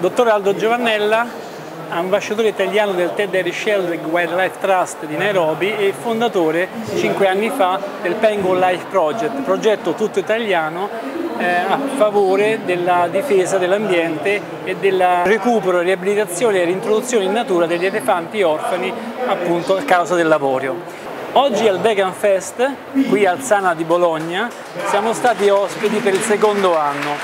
Dottor Aldo Giovannella, ambasciatore italiano del Ted Sheldrick Wildlife Trust di Nairobi e fondatore cinque anni fa del Penguin Life Project, progetto tutto italiano eh, a favore della difesa dell'ambiente e del recupero, riabilitazione e reintroduzione in natura degli elefanti orfani appunto a causa del lavorio. Oggi al Vegan Fest, qui al Sana di Bologna, siamo stati ospiti per il secondo anno,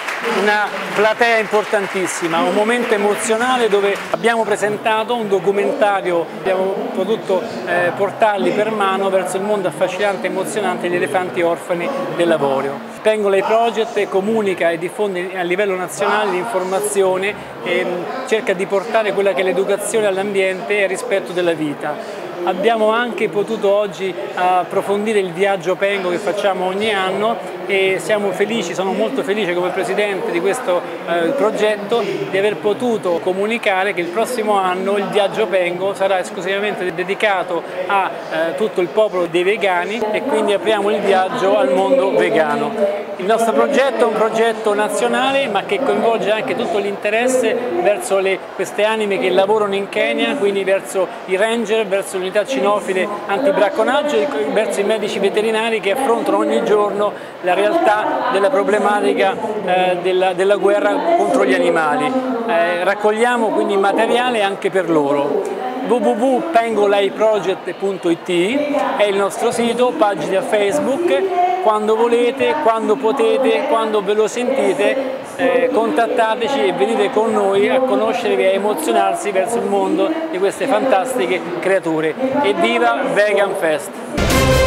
una platea importantissima, un momento emozionale dove abbiamo presentato un documentario, abbiamo potuto eh, portarli per mano verso il mondo affascinante e emozionante degli elefanti orfani del lavoro. Pengolei Project comunica e diffonde a livello nazionale l'informazione e mm, cerca di portare quella che è l'educazione all'ambiente e al rispetto della vita. Abbiamo anche potuto oggi approfondire il viaggio Pengo che facciamo ogni anno e siamo felici, sono molto felice come Presidente di questo eh, progetto di aver potuto comunicare che il prossimo anno il viaggio Pengo sarà esclusivamente dedicato a eh, tutto il popolo dei vegani e quindi apriamo il viaggio al mondo vegano. Il nostro progetto è un progetto nazionale ma che coinvolge anche tutto l'interesse verso le, queste anime che lavorano in Kenya, quindi verso i ranger, verso l'unità cinofile antibracconaggio e verso i medici veterinari che affrontano ogni giorno la realtà della problematica eh, della, della, guerra contro gli animali. Eh, raccogliamo quindi materiale anche per loro www.pengoleiproject.it è il nostro sito, pagina Facebook, quando volete, quando potete, quando ve lo sentite eh, contattateci e venite con noi a conoscervi e a emozionarsi verso il mondo di queste fantastiche creature. Evviva Vegan Fest!